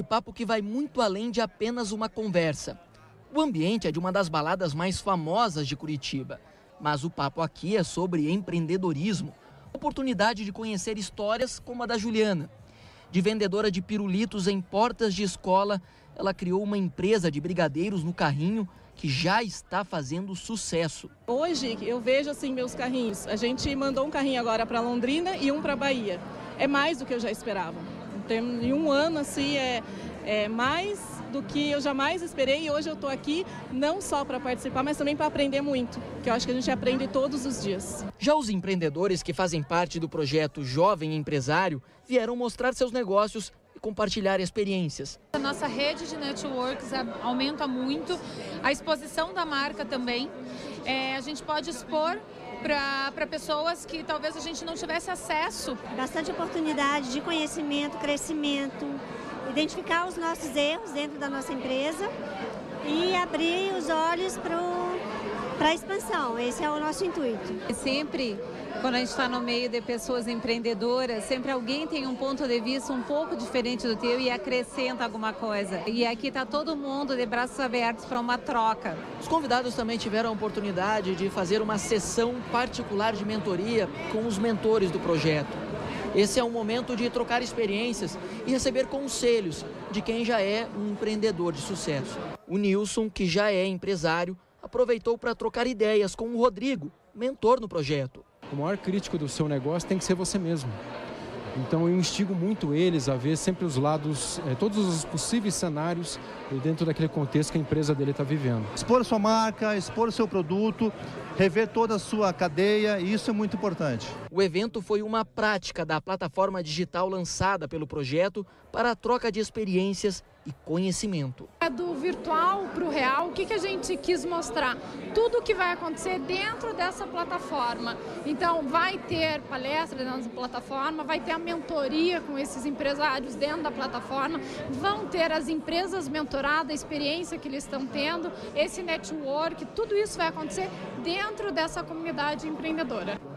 bate-papo que vai muito além de apenas uma conversa. O ambiente é de uma das baladas mais famosas de Curitiba, mas o papo aqui é sobre empreendedorismo, oportunidade de conhecer histórias como a da Juliana. De vendedora de pirulitos em portas de escola, ela criou uma empresa de brigadeiros no carrinho que já está fazendo sucesso. Hoje eu vejo assim meus carrinhos. A gente mandou um carrinho agora para Londrina e um para Bahia. É mais do que eu já esperava. Em um ano assim é, é mais do que eu jamais esperei e hoje eu estou aqui não só para participar, mas também para aprender muito, que eu acho que a gente aprende todos os dias. Já os empreendedores que fazem parte do projeto Jovem Empresário vieram mostrar seus negócios e compartilhar experiências. A nossa rede de networks aumenta muito, a exposição da marca também. É, a gente pode expor para pessoas que talvez a gente não tivesse acesso. Bastante oportunidade de conhecimento, crescimento, identificar os nossos erros dentro da nossa empresa e abrir os olhos para a expansão. Esse é o nosso intuito. Sempre quando a gente está no meio de pessoas empreendedoras, sempre alguém tem um ponto de vista um pouco diferente do teu e acrescenta alguma coisa. E aqui está todo mundo de braços abertos para uma troca. Os convidados também tiveram a oportunidade de fazer uma sessão particular de mentoria com os mentores do projeto. Esse é um momento de trocar experiências e receber conselhos de quem já é um empreendedor de sucesso. O Nilson, que já é empresário, aproveitou para trocar ideias com o Rodrigo, mentor no projeto o maior crítico do seu negócio tem que ser você mesmo. Então eu instigo muito eles a ver sempre os lados, eh, todos os possíveis cenários dentro daquele contexto que a empresa dele está vivendo. Expor a sua marca, expor o seu produto, rever toda a sua cadeia, e isso é muito importante. O evento foi uma prática da plataforma digital lançada pelo projeto para a troca de experiências e conhecimento. Do virtual para o real, o que, que a gente quis mostrar? Tudo o que vai acontecer dentro dessa plataforma. Então, vai ter palestra dentro da plataforma, vai ter a mentoria com esses empresários dentro da plataforma, vão ter as empresas mentoradas, a experiência que eles estão tendo, esse network, tudo isso vai acontecer dentro dessa comunidade empreendedora.